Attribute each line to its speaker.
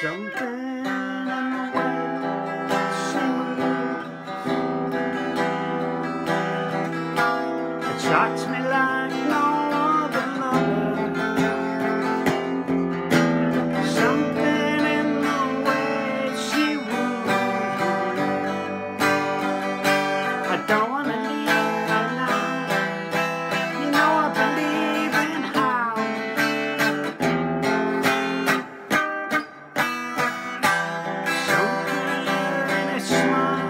Speaker 1: Something clear